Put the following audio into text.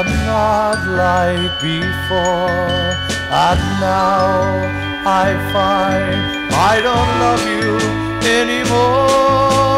I'm not like before, and now I find I don't love you anymore.